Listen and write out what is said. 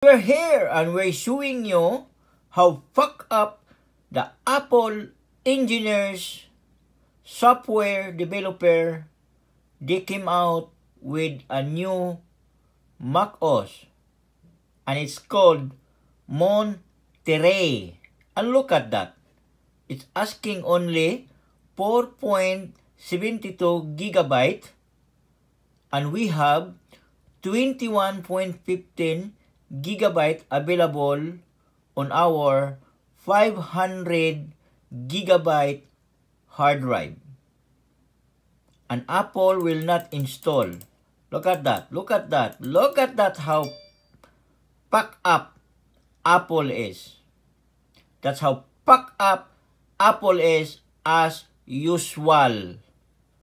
We're here and we're showing you how fuck up the Apple engineers, software developer, they came out with a new Mac OS and it's called Monterey. And look at that. It's asking only 4.72 gigabyte and we have 21.15 gigabyte available on our 500 gigabyte hard drive. And Apple will not install. Look at that. Look at that. Look at that how pack up Apple is. That's how pack up Apple is as usual.